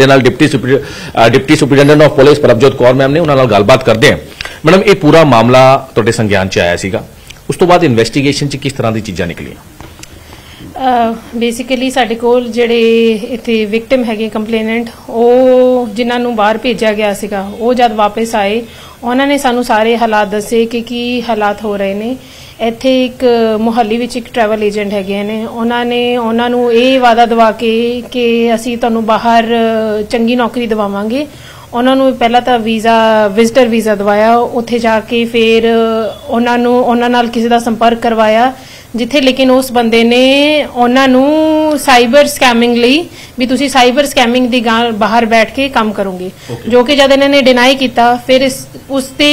ਦੇ ਨਾਲ deputy deputy superintendent of police Prabhjot Kaur ma'am ਨੇ ਉਹਨਾਂ ਨਾਲ ਗੱਲਬਾਤ ਕਰਦੇ ਹਾਂ। ਮੈਡਮ ਇਹ ਪੂਰਾ ਮਾਮਲਾ ਤੁਹਾਡੇ ਸੰਗਿਆਨ 'ਚ ਆਇਆ ਸੀਗਾ। ਉਸ ਤੋਂ ਬਾਅਦ ਇਨਵੈਸਟੀਗੇਸ਼ਨ 'ਚ ਕਿਸ ਤਰ੍ਹਾਂ ਦੀ ਚੀਜ਼ਾਂ ਨਿਕਲੀਆਂ? ਬੇਸਿਕਲੀ ਸਾਡੇ ਕੋਲ ਜਿਹੜੇ ਇੱਥੇ ਵਿਕਟਿਮ ਹੈਗੇ ਕੰਪਲੇਨੈਂਟ ਉਹ ਜਿਨ੍ਹਾਂ ਨੂੰ ਬਾਹਰ ਭੇਜਿਆ ਗਿਆ ਸੀਗਾ, ਉਹ ਜਦ ਵਾਪਸ ਆਏ, ਉਹਨਾਂ ਨੇ ਸਾਨੂੰ ਸਾਰੇ ਹਾਲਾਤ ਦੱਸੇ ਕਿ ਕੀ ਹਾਲਾਤ ਹੋ ਰਹੇ ਨੇ। ਇੱਥੇ ਇੱਕ ਮੁਹੱਲੀ ਵਿੱਚ ਇੱਕ ਟਰੈਵਲ ਏਜੰਟ ਹੈਗੇ ਨੇ, ਉਹਨਾਂ ਨੇ, ਉਹਨਾਂ ਨੂੰ ਇਹ ਵਾਅਦਾ ਦਵਾ ਕੇ ਕਿ ਅਸੀਂ ਤੁਹਾਨੂੰ ਬਾਹਰ ਚੰਗੀ ਨੌਕਰੀ ਦਿਵਾਵਾਂਗੇ। ਉਹਨਾਂ ਨੂੰ ਪਹਿਲਾਂ ਤਾਂ ਵੀਜ਼ਾ ਵਿਜ਼ਟਰ ਵੀਜ਼ਾ ਦਵਾਇਆ, ਉੱਥੇ ਜਾ ਕੇ ਫਿਰ ਉਹਨਾਂ ਨੂੰ, ਉਹਨਾਂ ਨਾਲ ਕਿਸੇ ਦਾ ਸੰਪਰਕ ਕਰਵਾਇਆ। ਜਿੱਥੇ ਲੇਕਿਨ ਉਸ ਬੰਦੇ ਨੇ ਉਹਨਾਂ ਨੂੰ ਸਾਈਬਰ ਸਕੈਮਿੰਗ ਲਈ ਵੀ ਤੁਸੀਂ ਸਾਈਬਰ ਸਕੈਮਿੰਗ ਦੀ ਗਾਂ ਬਾਹਰ ਬੈਠ ਕੇ ਕੰਮ ਕਰੋਗੇ। ਜੋ ਕਿ ਜਦ ਇਹਨਾਂ ਨੇ ਡਿਨਾਈ ਕੀਤਾ ਫਿਰ ਇਸ ਉਸ ਤੇ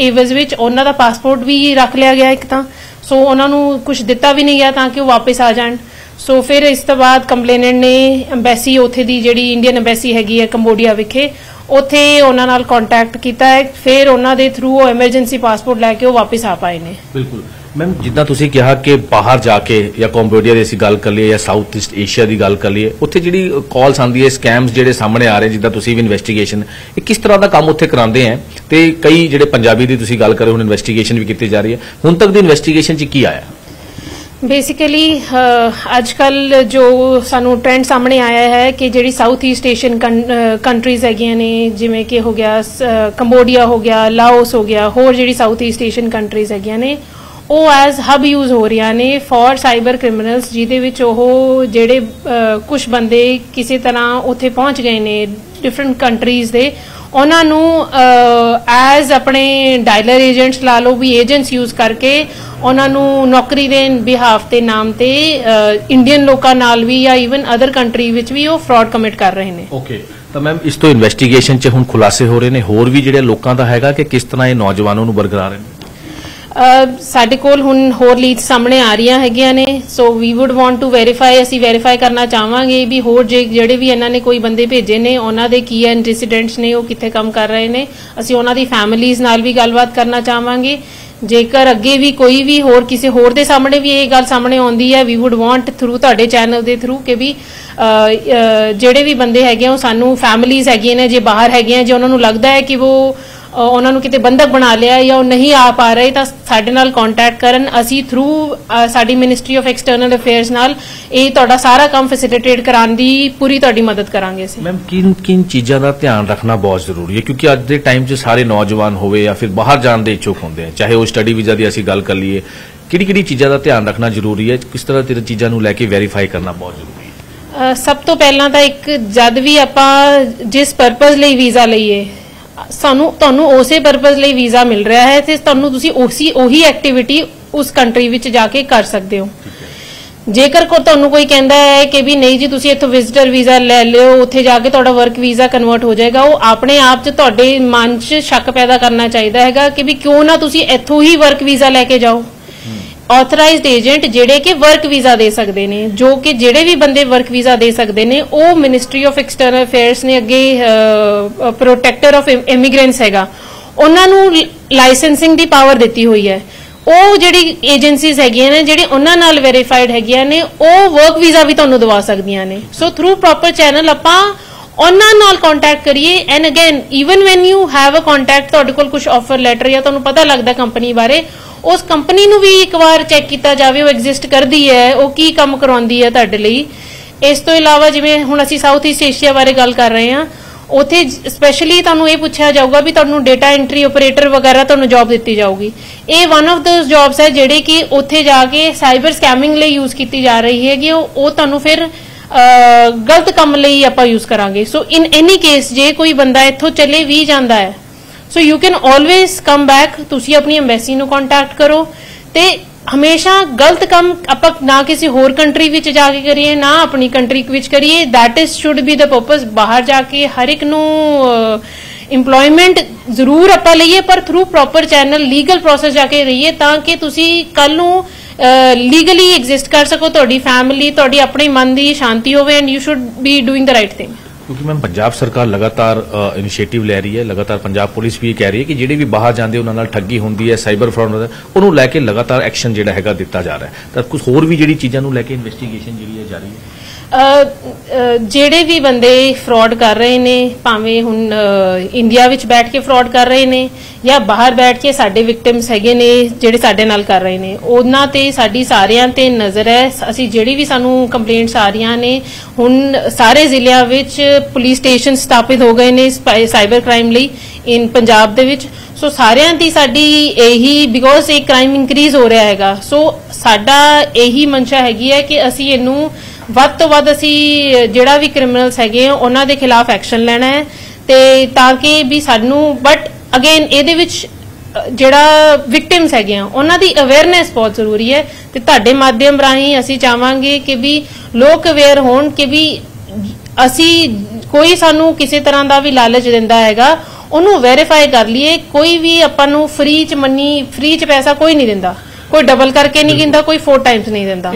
ਏਵਜ਼ ਵਿੱਚ ਉਹਨਾਂ ਦਾ ਪਾਸਪੋਰਟ ਵੀ ਰੱਖ ਲਿਆ ਗਿਆ ਇੱਕ ਤਾਂ। ਸੋ ਉਹਨਾਂ ਨੂੰ ਕੁਝ ਦਿੱਤਾ ਵੀ ਨਹੀਂ ਗਿਆ ਤਾਂ ਕਿ ਉਹ ਵਾਪਸ ਆ ਜਾਣ। ਸੋ ਫਿਰ ਇਸ ਤੋਂ ਬਾਅਦ ਕੰਪਲੇਨੈਂਟ ਨੇ ਐਮਬੈਸੀ ਉੱਥੇ ਦੀ ਜਿਹੜੀ ਇੰਡੀਅਨ ਐਮਬੈਸੀ ਹੈਗੀ ਹੈ ਕੰਬੋਡੀਆ ਵਿਖੇ ਉੱਥੇ ਉਹਨਾਂ ਨਾਲ ਕੰਟੈਕਟ ਕੀਤਾ ਹੈ। ਫਿਰ ਉਹਨਾਂ ਦੇ ਥਰੂ ਉਹ ਐਮਰਜੈਂਸੀ ਪਾਸਪੋਰਟ ਲੈ ਕੇ ਉਹ ਵਾਪਸ ਆ ਪਾਏ ਨੇ। ਬਿਲਕੁਲ। ਮੈਮ ਜਿੱਦਾਂ ਤੁਸੀਂ ਕਿਹਾ ਕਿ ਬਾਹਰ ਜਾ ਕੇ ਜਾਂ ਕੰਬੋਡੀਆ ਦੀ ਅਸੀਂ ਗੱਲ ਕਰ ਲਈਏ ਜਾਂ ਸਾਊਥ ਈਸਟ ਏਸ਼ੀਆ ਦੀ ਗੱਲ ਕਰ ਲਈਏ, ਉੱਥੇ ਜਿਹੜੀ ਕਾਲਸ ਆਉਂਦੀ ਹੈ ਸਕੈਮਸ ਜਿਹੜੇ ਸਾਹਮਣੇ ਆ ਰਹੇ, ਜਿੱਦਾਂ ਤੁਸੀਂ ਵੀ ਇਨਵੈਸਟੀਗੇਸ਼ਨ ਇਹ ਕਿਸ ਤਰ੍ਹਾਂ ਦਾ ਕੰਮ ਉੱਥੇ ਕਰਾਉਂਦੇ ਆ ਤੇ ਕਈ ਜਿਹੜੇ ਪੰਜਾਬੀ ਦੀ ਤੁਸੀਂ ਗੱਲ ਕਰ ਰਹੇ ਹੁਣ ਇਨਵੈਸਟੀਗੇਸ਼ਨ ਵੀ ਕੀਤੀ ਜਾ ਰਹੀ ਹੈ। ਹੁਣ ਤੱਕ ਦੀ ਇਨਵੈਸਟੀਗੇਸ਼ਨ 'ਚ ਕੀ ਆਇਆ? ਬੇਸਿਕਲੀ ਅੱਜ ਕੱਲ ਜੋ ਸਾਨੂੰ ਟ੍ਰੈਂਡ ਸਾਹਮਣੇ ਆਇਆ ਹੈ ਕਿ ਜਿਹੜੀ ਸਾਊਥ ਈਸਟ ਏਸ਼ੀਅਨ ਕੰਟਰੀਜ਼ ਹੈਗੀਆਂ ਨੇ, ਜਿਵੇਂ ਕਿ ਹੋ ਗਿਆ ਕੰਬੋਡੀਆ ਹੋ ਗਿਆ ਲਾਓਸ ਹੋ ਗਿਆ, ਹੋਰ ਜਿਹੜੀ ਸਾਊਥ ਈਸਟ ਏਸ਼ੀਅਨ ਕੰਟਰੀਜ਼ ਹੈਗੀਆਂ ਨੇ ਉਹ ਐਜ਼ ਹਬ ਯੂਜ਼ ਹੋ ਰਹੀਆਂ ਨੇ ਫॉर ਸਾਈਬਰ ਕ੍ਰਿਮੀਨਲਸ ਜਿਹਦੇ ਵਿੱਚ ਉਹ ਜਿਹੜੇ ਕੁਝ ਬੰਦੇ ਕਿਸੇ ਤਰ੍ਹਾਂ ਉੱਥੇ ਪਹੁੰਚ ਗਏ ਨੇ ਡਿਫਰੈਂਟ ਕੰਟਰੀਜ਼ ਦੇ, ਉਹਨਾਂ ਨੂੰ ਐਜ਼ ਆਪਣੇ ਡਾਇਲਰ ਏਜੰਟਸ ਲਾ ਲਓ ਵੀ ਏਜੰਟਸ ਯੂਜ਼ ਕਰਕੇ ਉਹਨਾਂ ਨੂੰ ਨੌਕਰੀ ਦੇ ਬਿਹਾਫ ਤੇ ਨਾਮ ਤੇ ਇੰਡੀਅਨ ਲੋਕਾਂ ਨਾਲ ਵੀ ਜਾਂ ਇਵਨ ਅਦਰ ਕੰਟਰੀ ਵਿੱਚ ਵੀ ਉਹ ਫਰਾਡ ਕਮਿਟ ਕਰ ਰਹੇ ਨੇ। ਓਕੇ ਤਾਂ ਮੈਮ ਇਸ ਤੋਂ ਇਨਵੈਸਟੀਗੇਸ਼ਨ 'ਚ ਹੁਣ ਖੁਲਾਸੇ ਹੋ ਰਹੇ ਨੇ। ਹੋਰ ਵੀ ਜਿਹੜੇ ਲੋਕਾਂ ਦਾ ਹੈਗਾ ਕਿ ਕਿਸ ਤਰ੍ਹਾਂ ਇਹ ਨੌਜਵਾਨਾਂ ਨੂੰ ਬਰਕਰਾਰ ਰਹੇ ਨੇ ਸਾਡੇ ਕੋਲ ਹੁਣ ਹੋਰ ਲੀਡਸ ਸਾਹਮਣੇ ਆ ਰਹੀਆਂ ਹੈਗੀਆਂ ਨੇ। So we would want to verify ਅਸੀਂ ਵੈਰੀਫਾਈ ਕਰਨਾ ਚਾਹਾਂਗੇ ਵੀ ਹੋਰ ਜਿਹੜੇ ਵੀ ਇਹਨਾਂ ਨੇ ਕੋਈ ਬੰਦੇ ਭੇਜੇ ਨੇ, ਉਹਨਾਂ ਦੇ ਕੀ ਐਂਟੀਸੀਡੈਂਟਸ ਨੇ, ਉਹ ਕਿੱਥੇ ਕੰਮ ਕਰ ਰਹੇ ਨੇ। ਅਸੀਂ ਉਹਨਾਂ ਦੀ ਫੈਮਿਲੀਜ਼ ਨਾਲ ਵੀ ਗੱਲਬਾਤ ਕਰਨਾ ਚਾਹਾਂਗੇ। ਜੇਕਰ ਅੱਗੇ ਵੀ ਕੋਈ ਵੀ ਹੋਰ ਕਿਸੇ ਹੋਰ ਦੇ ਸਾਹਮਣੇ ਵੀ ਇਹ ਗੱਲ ਸਾਹਮਣੇ ਆਉਂਦੀ ਹੈ ਵੀ ਊਡ ਵਾਂਟ ਥਰੂ ਤੁਹਾਡੇ ਚੈਨਲ ਦੇ ਥਰੂ ਕਿ ਵੀ ਜਿਹੜੇ ਵੀ ਬੰਦੇ ਹੈਗੇ ਆ, ਉਹ ਸਾਨੂੰ ਫੈਮਿਲੀਜ਼ ਹੈਗੀਆਂ ਨੇ, ਜੇ ਬਾਹਰ ਹੈਗੀਆਂ ਜੇ ਉਹਨਾਂ ਨੂੰ ਲੱਗਦਾ ਹੈ ਕਿ ਉਹ ਉਹਨਾਂ ਨੂੰ ਕਿਤੇ ਬੰਦਕ ਬਣਾ ਲਿਆ ਜਾਂ ਉਹ ਨਹੀਂ ਆ ਪਾ ਰਹੇ ਤਾਂ ਸਾਡੇ ਨਾਲ ਕੰਟੈਕਟ ਕਰਨ। ਅਸੀਂ ਥਰੂ ਸਾਡੀ ਮਿਨਿਸਟਰੀ ਆਫ ਐਕਸਟਰਨਲ ਅਫੇਅਰਸ ਨਾਲ ਇਹ ਤੁਹਾਡਾ ਸਾਰਾ ਕੰਮ ਫੈਸਿਲਿਟੇਟ ਕਰਾਉਣ ਦੀ ਪੂਰੀ ਤੁਹਾਡੀ ਮਦਦ ਕਰਾਂਗੇ ਅਸੀਂ। ਮੈਮ ਕਿਨ ਕਿਨ ਚੀਜ਼ਾਂ ਦਾ ਧਿਆਨ ਰੱਖਣਾ ਬਹੁਤ ਜ਼ਰੂਰੀ ਹੈ ਕਿਉਂਕਿ ਅੱਜ ਦੇ ਟਾਈਮ 'ਚ ਸਾਰੇ ਨੌਜਵਾਨ ਹੋਵੇ ਜਾਂ ਫਿਰ ਬਾਹਰ ਜਾਣ ਦੇ ਇੱਛੁਕ ਹੁੰਦੇ ਆ ਚਾਹੇ ਉਹ ਸਟੱਡੀ ਵੀਜ਼ਾ ਦੀ ਅਸੀਂ ਗੱਲ ਕਰ ਲਈਏ। ਕਿਹੜੀ ਕਿਹੜੀ ਚੀਜ਼ਾਂ ਦਾ ਧਿਆਨ ਰੱਖਣਾ ਜ਼ਰੂਰੀ ਹੈ? ਕਿਸ ਤਰ੍ਹਾਂ ਦੀ ਚੀਜ਼ਾਂ ਨੂੰ ਲੈ ਕੇ ਵੈਰੀਫਾਈ ਕਰਨਾ ਬਹੁਤ ਜ਼ਰੂਰੀ ਹੈ? ਸਭ ਤੋਂ ਪਹਿਲਾਂ ਤਾਂ ਇੱਕ ਜਦ ਵੀ ਆਪਾਂ ਜਿਸ ਪਰਪਸ ਲਈ ਵੀਜ਼ਾ ਲਈਏ ਸਾਨੂੰ ਤੁਹਾਨੂੰ ਉਸੇ ਪਰਪਸ ਲਈ ਵੀਜ਼ਾ ਮਿਲ ਰਿਹਾ ਹੈ ਤੇ ਤੁਹਾਨੂੰ ਤੁਸੀਂ ਉਸੇ ਉਹੀ ਐਕਟੀਵਿਟੀ ਉਸ ਕੰਟਰੀ ਵਿੱਚ ਜਾ ਕੇ ਕਰ ਸਕਦੇ ਹੋ। ਜੇਕਰ ਕੋ ਤੁਹਾਨੂੰ ਕੋਈ ਕਹਿੰਦਾ ਹੈ ਕਿ ਵੀ ਨਹੀਂ ਜੀ ਤੁਸੀਂ ਇੱਥੋਂ ਵਿਜ਼ਿਟਰ ਵੀਜ਼ਾ ਲੈ ਲਿਓ ਉੱਥੇ ਜਾ ਕੇ ਤੁਹਾਡਾ ਵਰਕ ਵੀਜ਼ਾ ਕਨਵਰਟ ਹੋ ਜਾਏਗਾ ਉਹ ਆਪਣੇ ਆਪ 'ਚ ਤੁਹਾਡੇ ਮਨ 'ਚ ਸ਼ੱਕ ਪੈਦਾ ਕਰਨਾ ਚਾਹੀਦਾ ਹੈਗਾ ਕਿ ਵੀ ਕਿਉਂ ਨਾ ਤੁਸੀਂ ਇੱਥੋਂ ਹੀ ਵਰਕ ਵੀਜ਼ਾ ਲੈ ਕੇ ਜਾਓ। ਆਥੋਰਾਈਜ਼ਡ ਏਜੰਟ ਜਿਹੜੇ ਕਿ ਵਰਕ ਵੀਜ਼ਾ ਦੇ ਸਕਦੇ ਨੇ, ਜੋ ਕਿ ਜਿਹੜੇ ਵੀ ਬੰਦੇ ਵਰਕ ਵੀਜ਼ਾ ਦੇ ਸਕਦੇ ਨੇ, ਉਹ ਮਿਨਿਸਟਰੀ ਆਫ ਐਕਸਟਰਨਲ ਅਫੇਅਰਸ ਨੇ ਅੱਗੇ ਪ੍ਰੋਟੈਕਟਰ ਆਫ ਇਮੀਗ੍ਰੈਂਟਸ ਹੈਗਾ। ਉਹਨਾਂ ਨੂੰ ਲਾਇਸੈਂਸਿੰਗ ਦੀ ਪਾਵਰ ਦਿੱਤੀ ਹੋਈ ਹੈ। ਉਹ ਜਿਹੜੀ ਏਜੰਸੀਜ਼ ਹੈਗੀਆਂ ਨੇ, ਜਿਹੜੇ ਉਹਨਾਂ ਨਾਲ ਵੈਰੀਫਾਈਡ ਹੈਗੀਆਂ ਨੇ, ਉਹ ਵਰਕ ਵੀਜ਼ਾ ਵੀ ਤੁਹਾਨੂੰ ਦਵਾ ਸਕਦੀਆਂ ਨੇ। ਸੋ ਥਰੂ ਪ੍ਰੋਪਰ ਚੈਨਲ ਆਪਾਂ ਉਹਨਾਂ ਨਾਲ ਕੰਟੈਕਟ ਕਰੀਏ। And again even when you have a contact ਤੁਹਾਡੇ ਕੋਲ ਕੁਝ ਆਫਰ ਲੈਟਰ ਜਾਂ ਤੁਹਾਨੂੰ ਪਤਾ ਲੱਗਦਾ ਕੰਪਨੀ ਬਾਰੇ ਉਸ ਕੰਪਨੀ ਨੂੰ ਵੀ ਇੱਕ ਵਾਰ ਚੈੱਕ ਕੀਤਾ ਜਾਵੇ, ਉਹ ਐਗਜ਼ਿਸਟ ਕਰਦੀ ਹੈ, ਉਹ ਕੀ ਕੰਮ ਕਰਾਉਂਦੀ ਹੈ ਤੁਹਾਡੇ ਲਈ। ਇਸ ਤੋਂ ਇਲਾਵਾ ਜਿਵੇਂ ਹੁਣ ਅਸੀਂ ਸਾਊਥ ਈਸਟ ਏਸ਼ੀਆ ਬਾਰੇ ਗੱਲ ਕਰ ਰਹੇ ਹਾਂ, ਉਥੇ ਸਪੈਸ਼ਲੀ ਤੁਹਾਨੂੰ ਇਹ ਪੁੱਛਿਆ ਜਾਊਗਾ ਵੀ ਤੁਹਾਨੂੰ ਡਾਟਾ ਐਂਟਰੀ ਆਪਰੇਟਰ ਵਗੈਰਾ ਤੁਹਾਨੂੰ ਜੌਬ ਦਿੱਤੀ ਜਾਊਗੀ। ਇਹ ਵਨ ਆਫ ਦੋਸ ਜੌਬਸ ਹੈ ਜਿਹੜੇ ਕਿ ਉਥੇ ਜਾ ਕੇ ਸਾਈਬਰ ਸਕੈਮਿੰਗ ਲਈ ਯੂਜ਼ ਕੀਤੀ ਜਾ ਰਹੀ ਹੈਗੀ, ਉਹ ਉਹ ਤੁਹਾਨੂੰ ਫਿਰ ਗਲਤ ਕੰਮ ਲਈ ਆਪਾਂ ਯੂਜ਼ ਕਰਾਂਗੇ। ਸੋ ਇਨ ਐਨੀ ਕੇਸ ਜੇ ਕੋਈ ਬੰਦਾ ਇੱਥੋਂ ਚਲੇ ਵੀ ਜਾਂਦਾ ਹੈ so you can always come back ਤੁਸੀਂ ਆਪਣੀ ਐਮਬੈਸੀ ਨੂੰ ਕੰਟੈਕਟ ਕਰੋ ਤੇ ਹਮੇਸ਼ਾ ਗਲਤ ਕੰਮ ਆਪਾਂ ਨਾ ਕਿਸੇ ਹੋਰ ਕੰਟਰੀ ਵਿੱਚ ਜਾ ਕੇ ਕਰੀਏ, ਨਾ ਆਪਣੀ ਕੰਟਰੀ ਵਿੱਚ ਕਰੀਏ। That is should be the purpose, ਬਾਹਰ ਜਾ ਕੇ ਹਰ ਇੱਕ ਨੂੰ ਇੰਪਲੋਇਮੈਂਟ ਜ਼ਰੂਰ ਆਪਾਂ ਲਈਏ, ਪਰ through proper channel legal process ਜਾ ਕੇ ਰਹੀਏ ਤਾਂ ਕਿ ਤੁਸੀਂ ਕੱਲ ਨੂੰ ਲੀਗਲੀ ਐਗਜ਼ਿਸਟ ਕਰ ਸਕੋ। ਤੁਹਾਡੀ ਫੈਮਿਲੀ ਤੁਹਾਡੀ ਆਪਣੇ ਮਨ ਦੀ ਸ਼ਾਂਤੀ ਹੋਵੇ and you should be doing the right thing ਕਿਉਂਕਿ ਮੈਮ ਪੰਜਾਬ ਸਰਕਾਰ ਲਗਾਤਾਰ ਇਨੀਸ਼ੀਏਟਿਵ ਲੈ ਰਹੀ ਹੈ, ਲਗਾਤਾਰ ਪੰਜਾਬ ਪੁਲਿਸ ਵੀ ਇਹ ਕਹਿ ਰਹੀ ਹੈ ਕਿ ਜਿਹੜੇ ਵੀ ਬਾਹਰ ਜਾਂਦੇ ਉਹਨਾਂ ਨਾਲ ਠੱਗੀ ਹੁੰਦੀ ਹੈ, ਸਾਈਬਰ ਫਰਾਡ ਹੁੰਦਾ ਉਹਨੂੰ ਲੈ ਕੇ ਲਗਾਤਾਰ ਐਕਸ਼ਨ ਜਿਹੜਾ ਹੈਗਾ ਦਿੱਤਾ ਜਾ ਰਿਹਾ ਹੈ। ਤਾਂ ਕੁਝ ਹੋਰ ਵੀ ਜਿਹੜੀ ਚੀਜ਼ਾਂ ਨੂੰ ਲੈ ਕੇ ਇਨਵੈਸਟੀਗੇਸ਼ਨ ਜਿਹੜੀ ਹੈ ਜਾਰੀ ਹੈ? ਜਿਹੜੇ ਵੀ ਬੰਦੇ ਫਰਾਡ ਕਰ ਰਹੇ ਨੇ, ਭਾਵੇਂ ਹੁਣ ਇੰਡੀਆ ਵਿੱਚ ਬੈਠ ਕੇ ਫਰਾਡ ਕਰ ਰਹੇ ਨੇ ਜਾਂ ਬਾਹਰ ਬੈਠ ਕੇ ਸਾਡੇ ਵਿਕਟਿਮਸ ਹੈਗੇ ਨੇ, ਜਿਹੜੇ ਸਾਡੇ ਨਾਲ ਕਰ ਰਹੇ ਨੇ, ਉਹਨਾਂ ਤੇ ਸਾਡੀ ਸਾਰਿਆਂ ਤੇ ਨਜ਼ਰ ਹੈ। ਅਸੀਂ ਜਿਹੜੀ ਵੀ ਸਾਨੂੰ ਕੰਪਲੇਂਟਸ ਆ ਰਹੀਆਂ ਨੇ, ਹੁਣ ਸਾਰੇ ਜ਼ਿਲ੍ਹਿਆਂ ਵਿੱਚ ਪੁਲਿਸ ਸਟੇਸ਼ਨ ਸਥਾਪਿਤ ਹੋ ਗਏ ਨੇ ਸਾਈਬਰ ਕ੍ਰਾਈਮ ਲਈ ਇਨ ਪੰਜਾਬ ਦੇ ਵਿੱਚ। ਸੋ ਸਾਰਿਆਂ ਦੀ ਸਾਡੀ ਇਹੀ ਬਿਕੋਜ਼ ਇਹ ਕ੍ਰਾਈਮ ਇਨਕਰੀਜ਼ ਹੋ ਰਿਹਾ ਹੈਗਾ, ਸੋ ਸਾਡਾ ਇਹੀ ਮਨਸ਼ਾ ਹੈਗੀ ਹੈ ਕਿ ਅਸੀਂ ਇਹਨੂੰ ਵੱਧ ਤੋਂ ਵੱਧ ਅਸੀਂ ਜਿਹੜਾ ਵੀ ਕ੍ਰਿਮੀਨਲਸ ਹੈਗੇ ਆ ਉਹਨਾਂ ਦੇ ਖਿਲਾਫ ਐਕਸ਼ਨ ਲੈਣਾ ਹੈ ਤੇ ਤਾਂ ਕਿ ਵੀ ਸਾਨੂੰ ਬਟ ਅਗੇਨ ਇਹਦੇ ਵਿੱਚ ਜਿਹੜਾ ਵਿਕਟਿਮਸ ਹੈਗੇ ਆ ਉਹਨਾਂ ਦੀ ਅਵੇਅਰਨੈਸ ਬਹੁਤ ਜ਼ਰੂਰੀ ਹੈ ਤੇ ਤੁਹਾਡੇ ਮਾਧਿਅਮ ਰਾਹੀਂ ਅਸੀਂ ਚਾਹਾਂਗੇ ਕਿ ਵੀ ਲੋਕ ਅਵੇਅਰ ਹੋਣ ਕਿ ਵੀ ਅਸੀਂ ਕੋਈ ਸਾਨੂੰ ਕਿਸੇ ਤਰ੍ਹਾਂ ਦਾ ਵੀ ਲਾਲਚ ਦਿੰਦਾ ਹੈਗਾ ਉਹਨੂੰ ਵੈਰੀਫਾਈ ਕਰ ਲਈਏ ਕੋਈ ਵੀ ਆਪਾਂ ਨੂੰ ਫ੍ਰੀ ਚ ਮਨੀ ਫ੍ਰੀ ਚ ਪੈਸਾ ਕੋਈ ਨਹੀਂ ਦਿੰਦਾ। ਕੋਈ ਡਬਲ ਕਰਕੇ ਨਹੀਂ ਦਿੰਦਾ ਕੋਈ 4 ਟਾਈਮਸ ਨਹੀਂ ਦਿੰਦਾ।